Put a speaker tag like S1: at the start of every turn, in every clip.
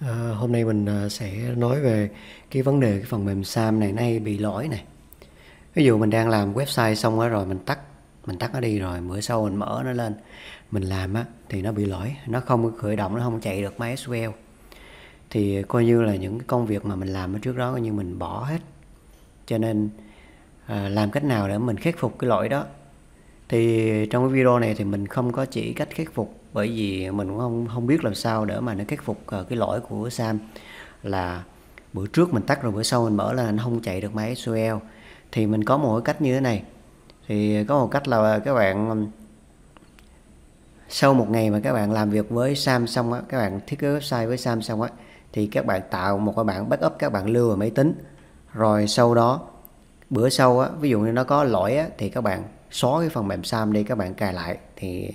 S1: À, hôm nay mình à, sẽ nói về cái vấn đề cái phần mềm SAM này nay bị lỗi này. Ví dụ mình đang làm website xong rồi mình tắt mình tắt nó đi rồi bữa sau mình mở nó lên. Mình làm á thì nó bị lỗi nó không khởi động nó không chạy được MySQL thì coi như là những cái công việc mà mình làm ở trước đó coi như mình bỏ hết. Cho nên à, làm cách nào để mình khắc phục cái lỗi đó? Thì trong cái video này thì mình không có chỉ cách khắc phục bởi vì mình cũng không không biết làm sao để mà nó khắc phục ờ, cái lỗi của Sam. Là bữa trước mình tắt rồi, bữa sau mình mở là nó không chạy được máy SQL thì mình có một cái cách như thế này. Thì có một cách là các bạn sau một ngày mà các bạn làm việc với Sam xong á, các bạn thiết kế website với Sam xong á, thì các bạn tạo một cái bản backup các bạn lưu vào máy tính. Rồi sau đó, bữa sau á, ví dụ như nó có lỗi á, thì các bạn xóa cái phần mềm Sam đi, các bạn cài lại. Thì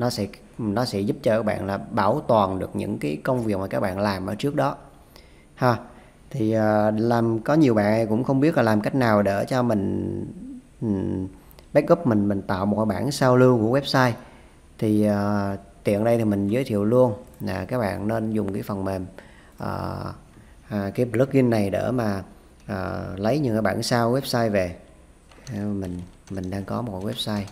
S1: nó sẽ nó sẽ giúp cho các bạn là bảo toàn được những cái công việc mà các bạn làm ở trước đó. Ha thì uh, làm có nhiều bạn cũng không biết là làm cách nào để cho mình um, backup mình mình tạo một cái bản sao lưu của website. Thì uh, tiện đây thì mình giới thiệu luôn là các bạn nên dùng cái phần mềm uh, uh, cái plugin này để mà uh, lấy những cái bản sao website về. Mình mình đang có một website.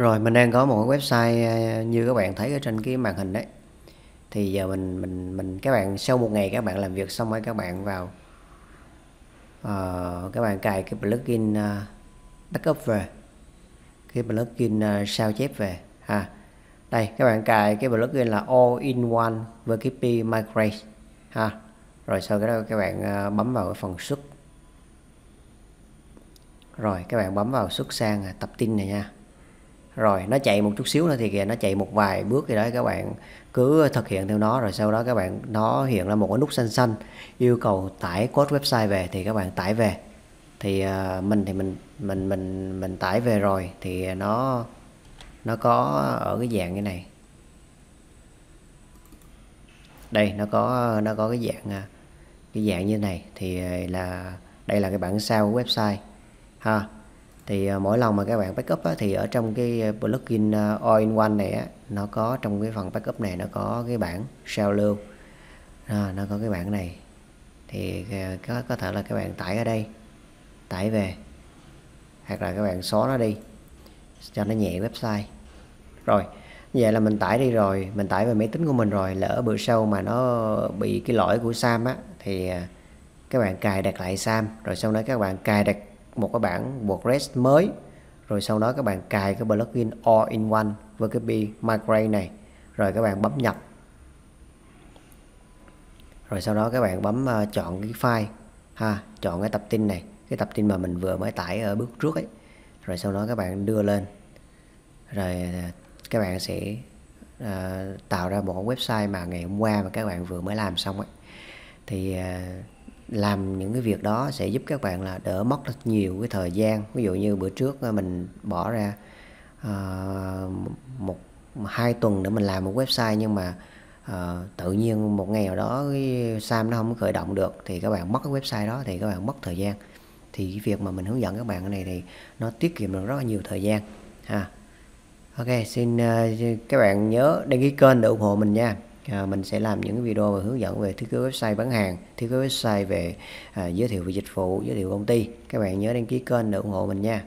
S1: Rồi mình đang có một website à, như các bạn thấy ở trên cái màn hình đấy. Thì giờ mình mình mình các bạn sau một ngày các bạn làm việc xong rồi các bạn vào uh, các bạn cài cái plugin uh, backup về. Cái plugin uh, sao chép về ha. Đây các bạn cài cái plugin là all in one VKP migrate ha. Rồi sau đó các bạn uh, bấm vào cái phần xuất. Rồi các bạn bấm vào xuất sang tập tin này nha rồi nó chạy một chút xíu nữa thì kìa nó chạy một vài bước thì đó các bạn cứ thực hiện theo nó. Rồi sau đó các bạn nó hiện ra một cái nút xanh xanh yêu cầu tải code website về thì các bạn tải về. Thì uh, mình thì mình mình mình mình tải về rồi thì nó nó có ở cái dạng như này. Đây nó có nó có cái dạng ờ, cái dạng như này thì ờ, là đây là cái bản sao của website ha thì ờ, mỗi lần mà các bạn backup á, thì ở trong cái plugin ờ, all-in-one này á, nó có trong cái phần backup này nó có cái bảng sao lưu. À, nó có cái bảng này. Thì ờ, có có thể là các bạn tải ở đây tải về hoặc là các bạn xóa nó đi cho nó nhẹ website. Rồi vậy là mình tải đi rồi mình tải về máy tính của mình rồi lỡ bữa sau mà nó bị cái lỗi của Sam á thì các bạn cài đặt lại Sam rồi sau đó các bạn cài đặt một cái bản WordPress mới rồi sau đó các bạn cài cái plugin all in one với cái migrate này rồi các bạn bấm nhập. Rồi sau đó các bạn bấm uh, chọn cái file ha chọn cái tập tin này cái tập tin mà mình vừa mới tải ở bước trước ấy. Rồi sau đó các bạn đưa lên. Rồi ờ, các bạn sẽ uh, tạo ra một website mà ngày hôm qua mà các bạn vừa mới làm xong ấy. Thì uh, làm những cái việc đó sẽ giúp các bạn là đỡ mất rất nhiều cái thời gian. Ví dụ như bữa trước à, mình bỏ ra uh, một hai tuần để mình làm một website nhưng mà uh, tự nhiên một ngày nào đó cái Sam nó không khởi động được thì các bạn mất cái website đó thì các bạn mất thời gian. Thì cái việc mà mình hướng dẫn các bạn cái này thì nó tiết kiệm được rất là nhiều thời gian ha. Ok xin uh, các bạn nhớ đăng ký kênh để ủng hộ mình nha à, mình sẽ làm những video về hướng dẫn về thiết kế website bán hàng thiết kế website về à, giới thiệu về dịch vụ giới thiệu công ty. Các bạn nhớ đăng ký kênh để ủng hộ mình nha.